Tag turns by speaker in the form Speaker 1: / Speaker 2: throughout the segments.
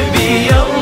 Speaker 1: ya Nebiyallah.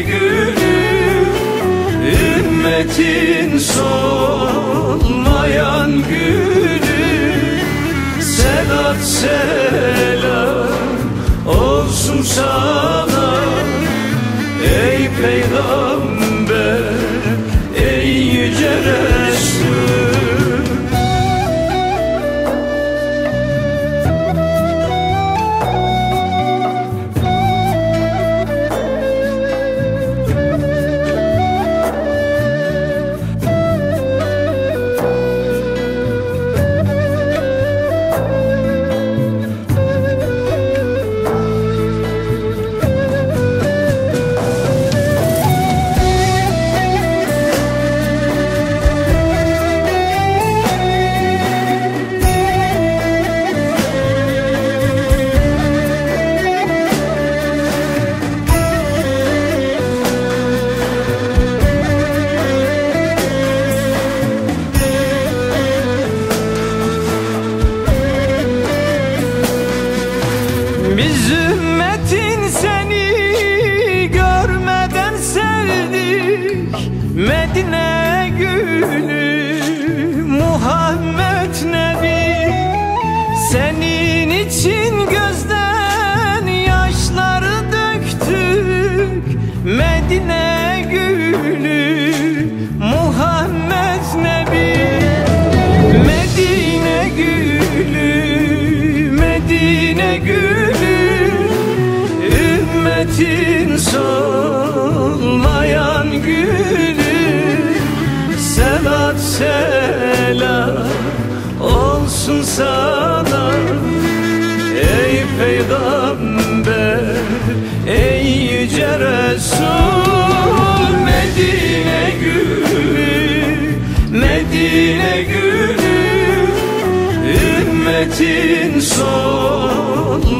Speaker 1: Günü Ümmetin solmayan günü Selat selam olsun sana Ey peygamber. bela olsun sana. Ey peygamber, ey yüce Resul Medine gülü, Medine gülü Ümmetin solmayan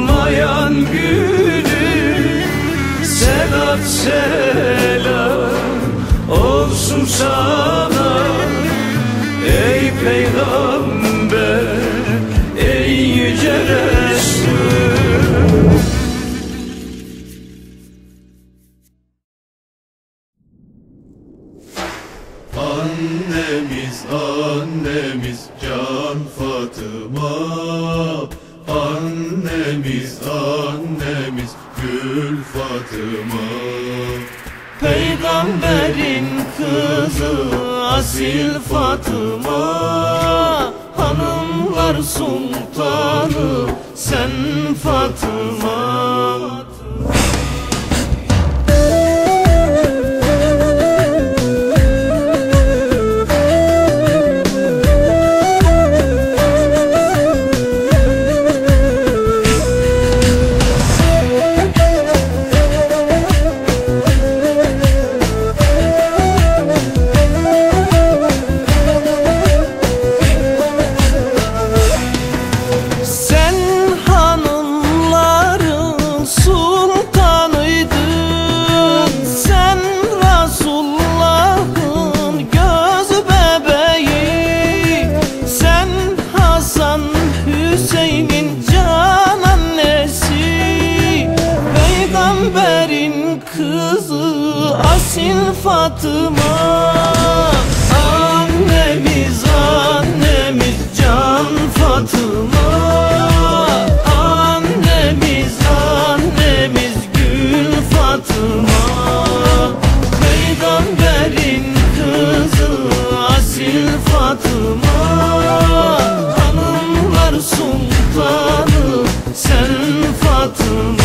Speaker 1: gülü. Selat selam olsun sana. Ey peygamber, asil Fatıma. Annemiz annemiz can Fatıma. Annemiz annemiz gül Fatıma. Peygamberin kızı asil Fatıma. Hanımlar sultanı sen Fatıma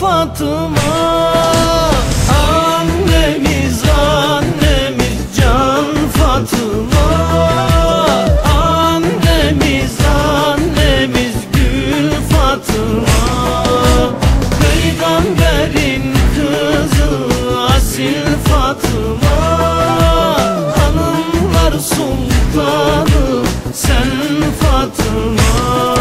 Speaker 1: Fatıma Annemiz annemiz can Fatıma. Annemiz annemiz gül Fatıma. Peygamberin kızı asil Fatıma. Hanımlar sultanı sen Fatıma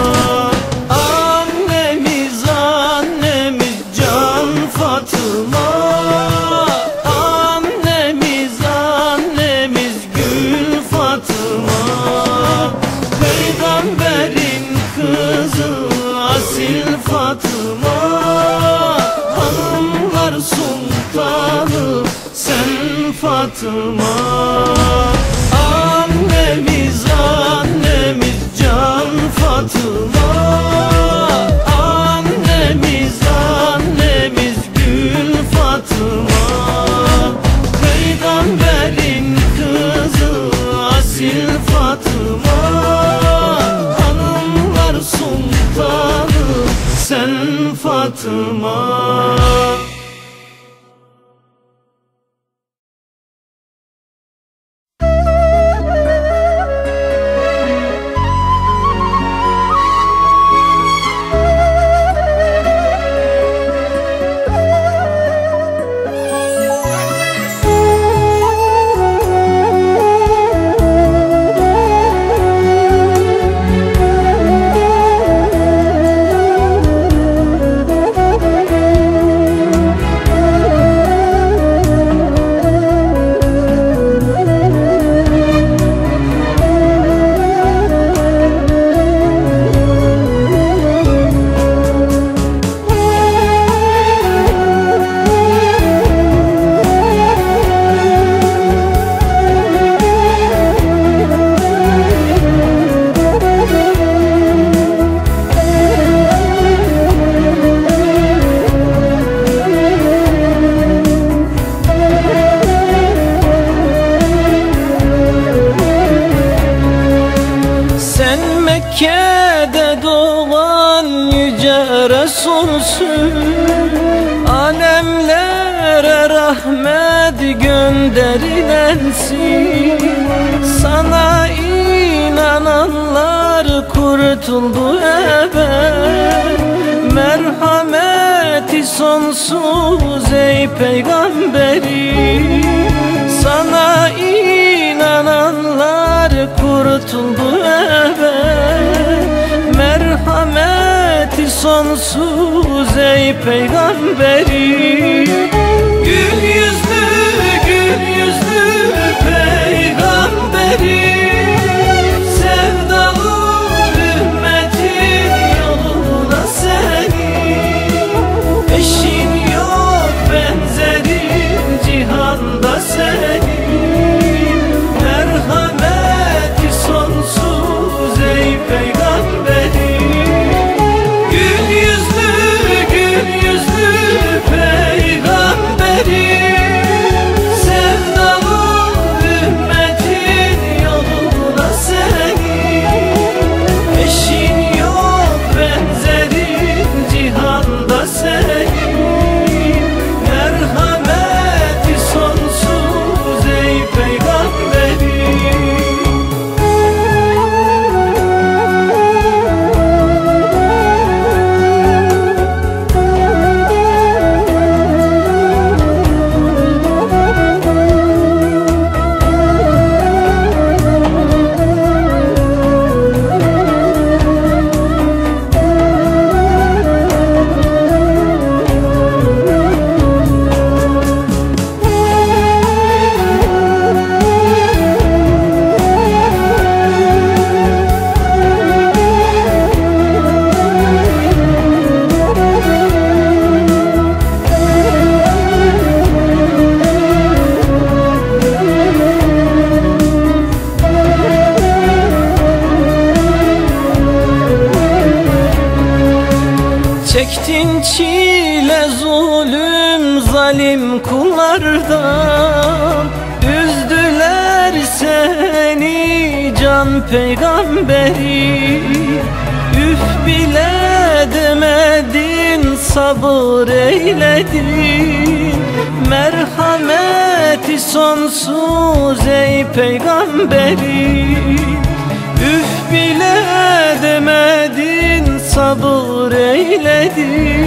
Speaker 1: sabır eyledi.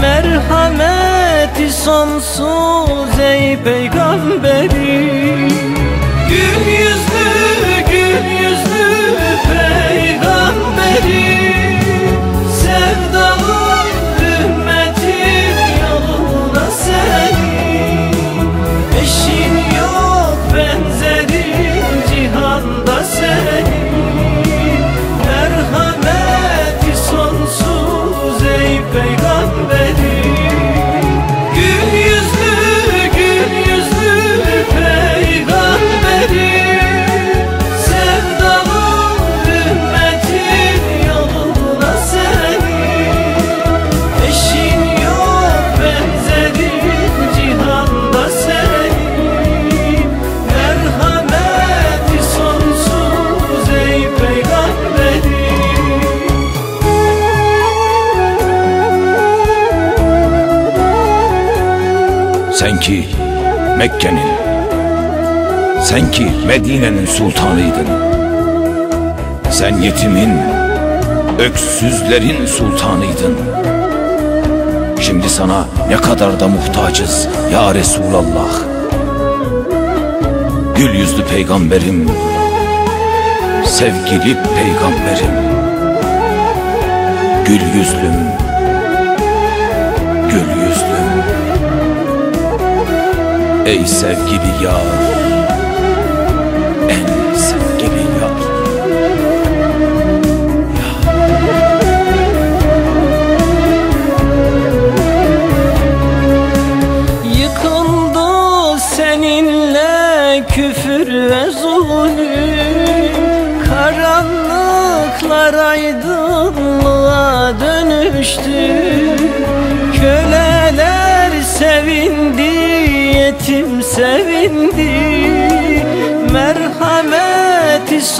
Speaker 1: Merhameti sonsuz ey peygamberi. Gül yüzlü, gül yüzlü.
Speaker 2: Sen ki Mekke'nin, sen ki Medine'nin sultanıydın. Sen yetimin, öksüzlerin sultanıydın. Şimdi sana ne kadar da muhtacız ya Resulallah. Gül yüzlü peygamberim, sevgili peygamberim. Gül yüzlüm, Ey sevgili yar. En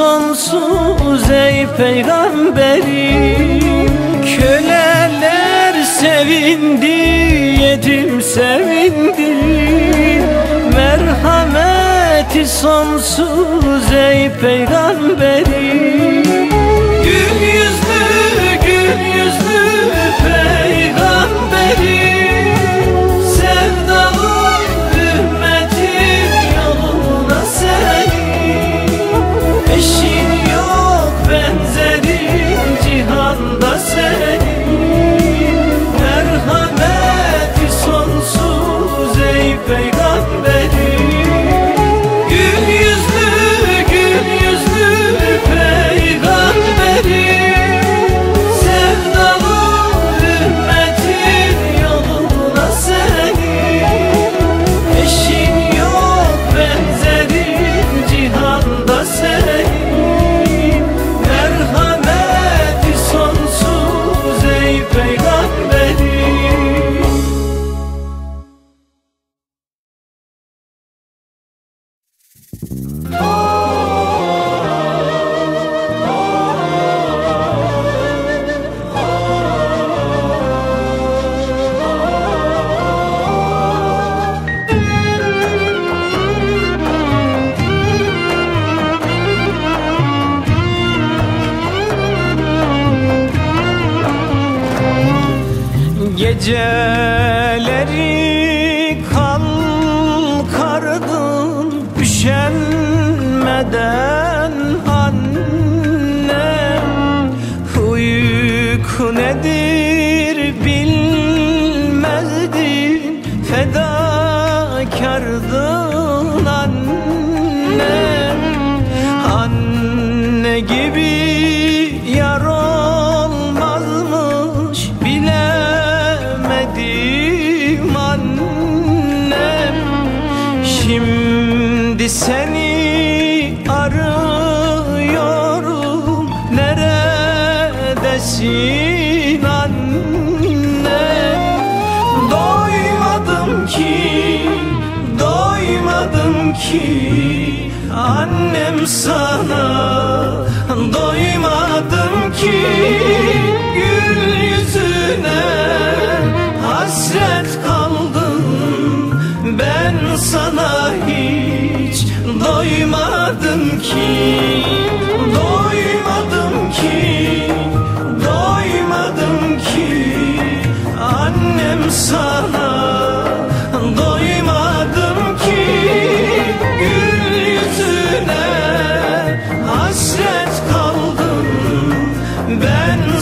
Speaker 1: sonsuz ey peygamberim Köleler sevindi, yetim sevindi. Merhameti sonsuz ey peygamberim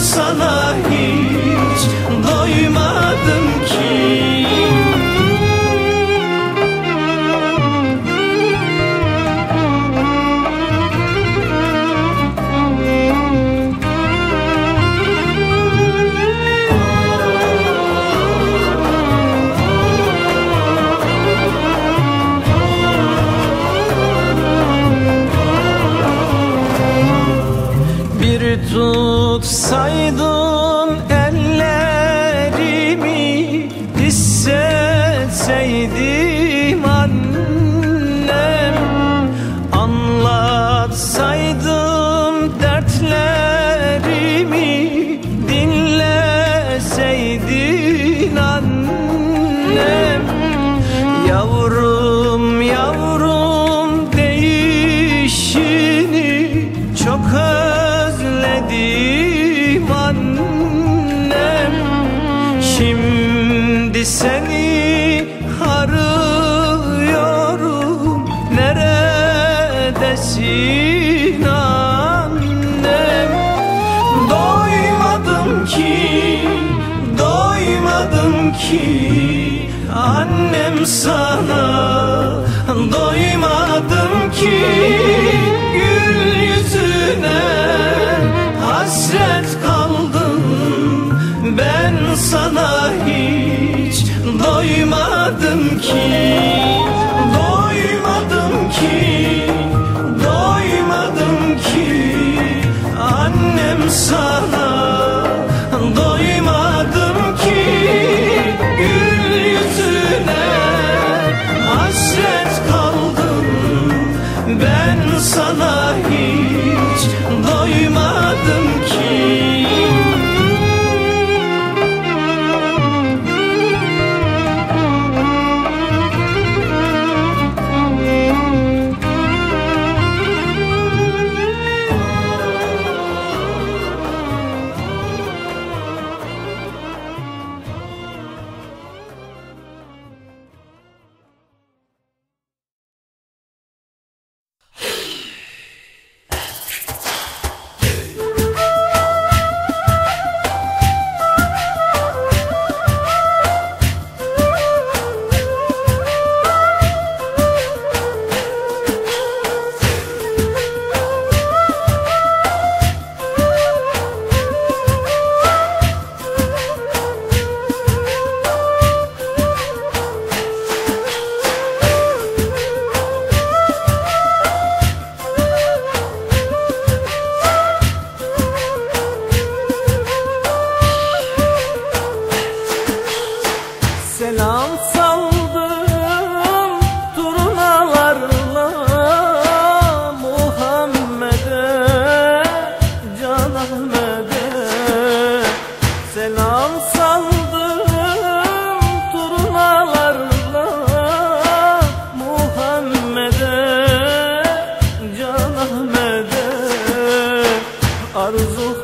Speaker 1: sana sana arzu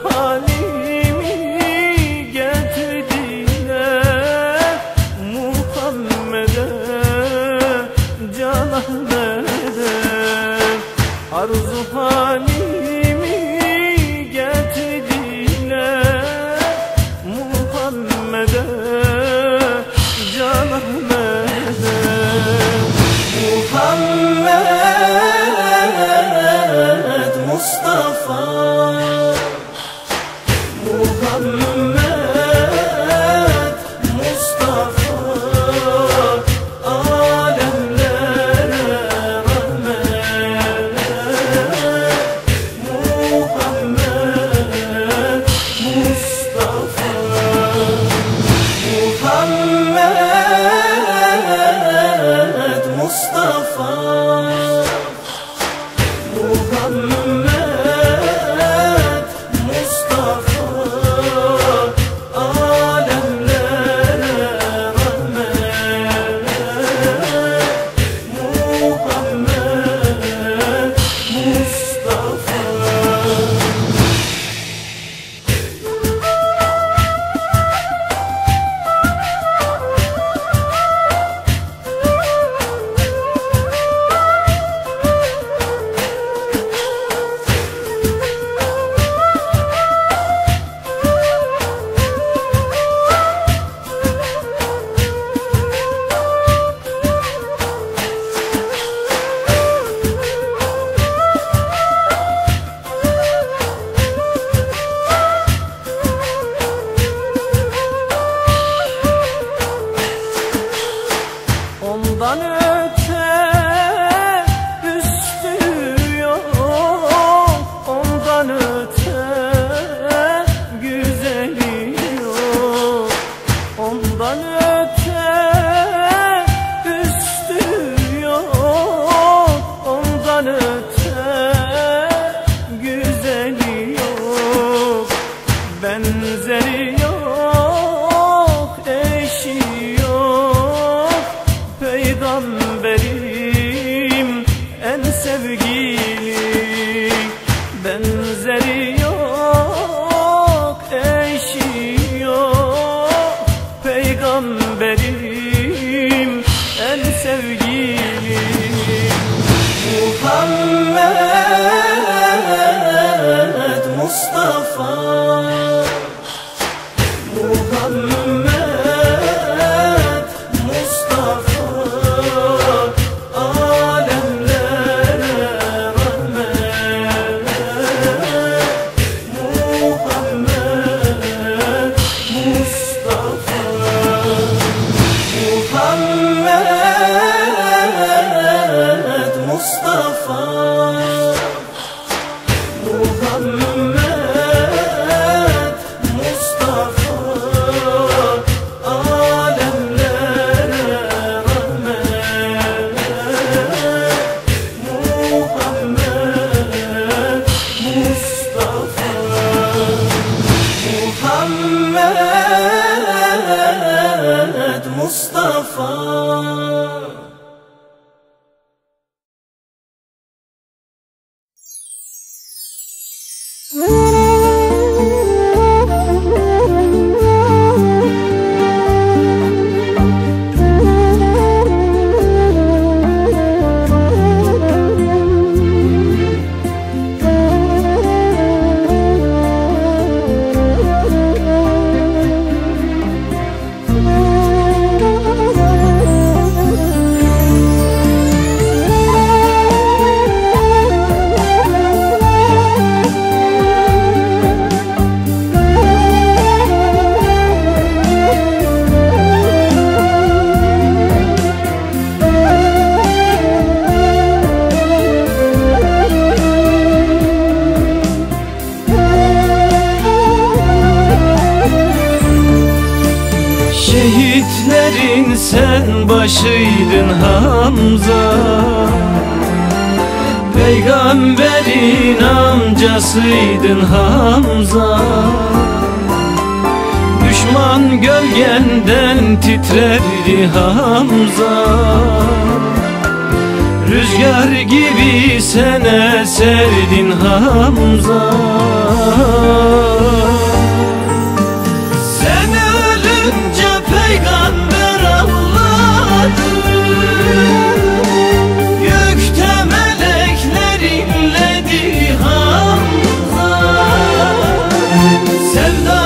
Speaker 1: No.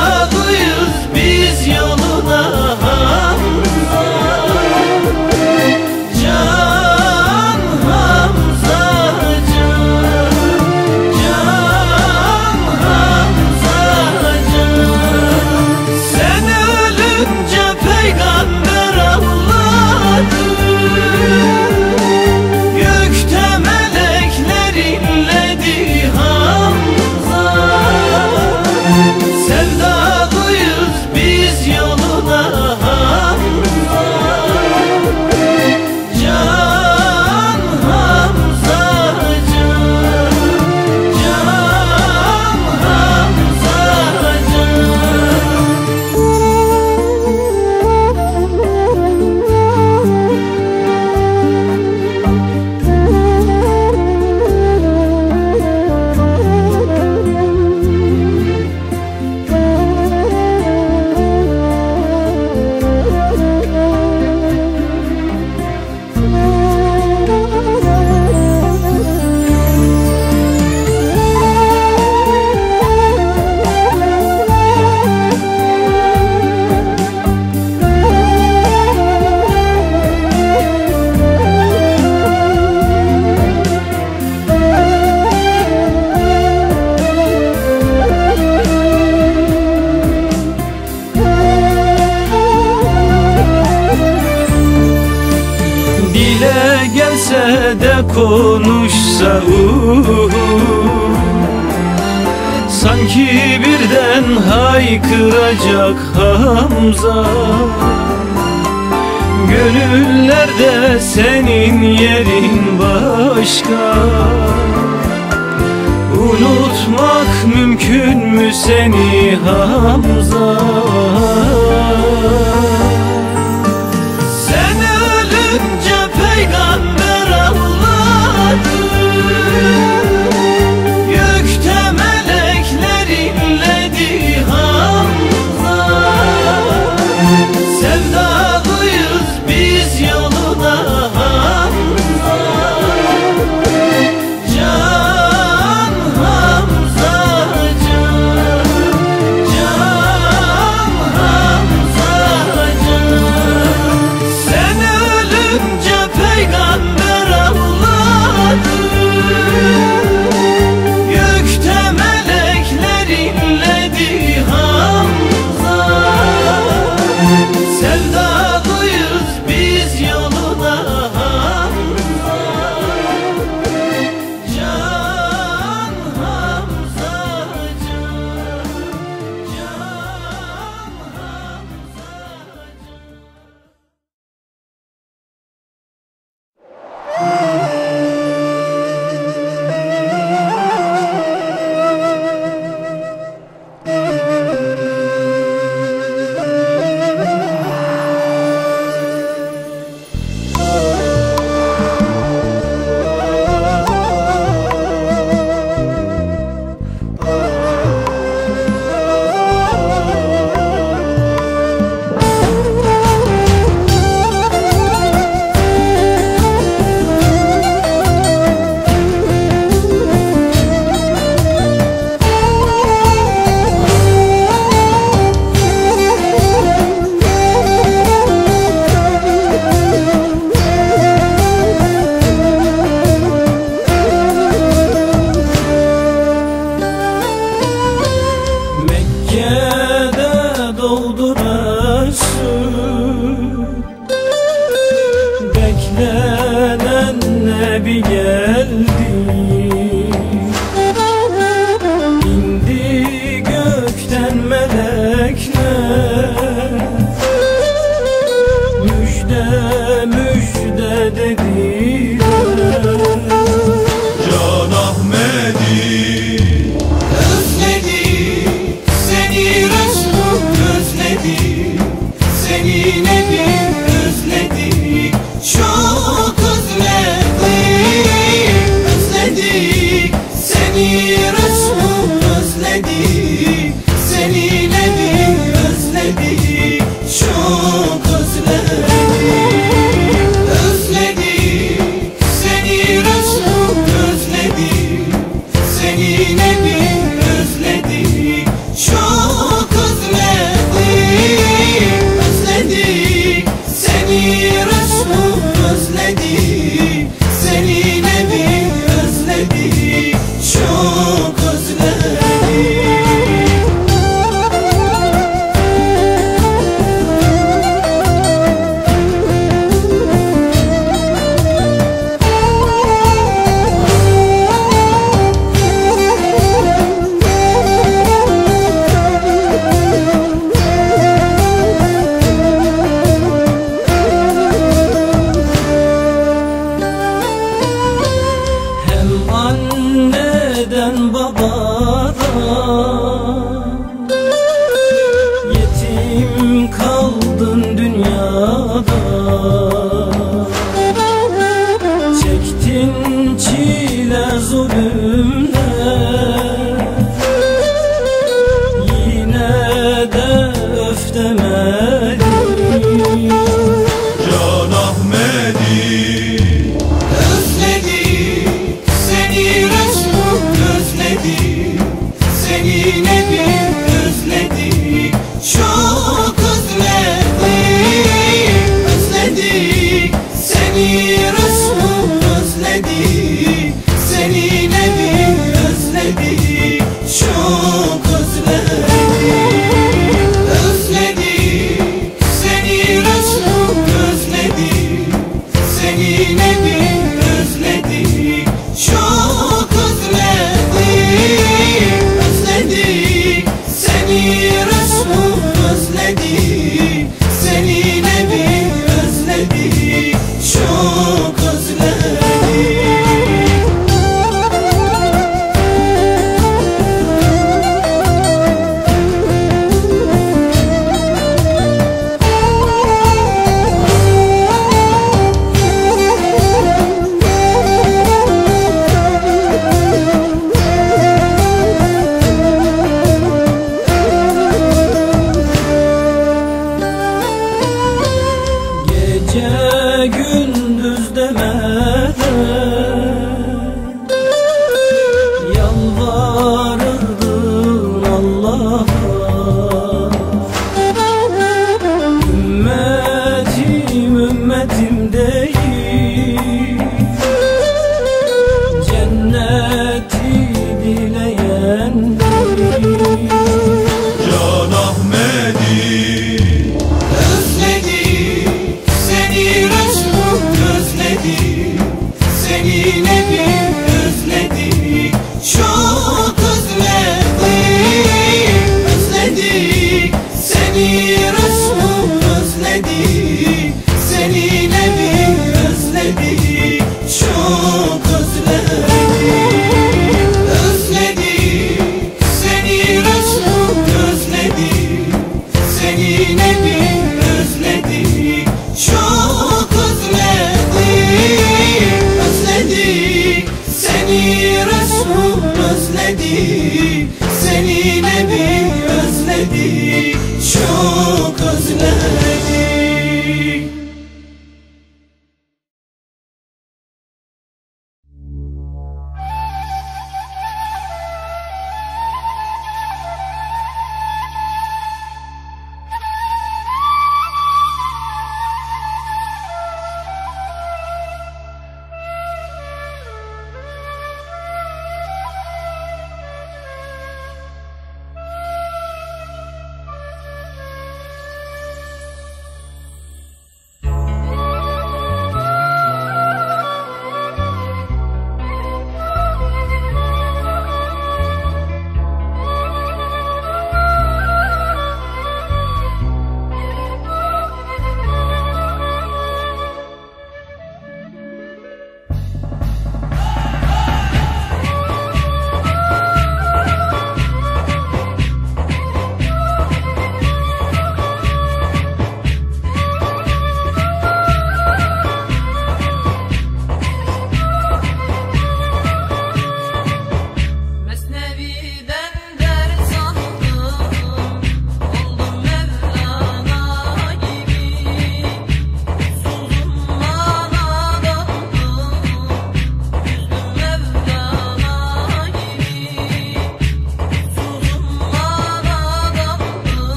Speaker 1: kıracak Hamza Gönüllerde senin yerin başka Unutmak mümkün mü seni Hamza?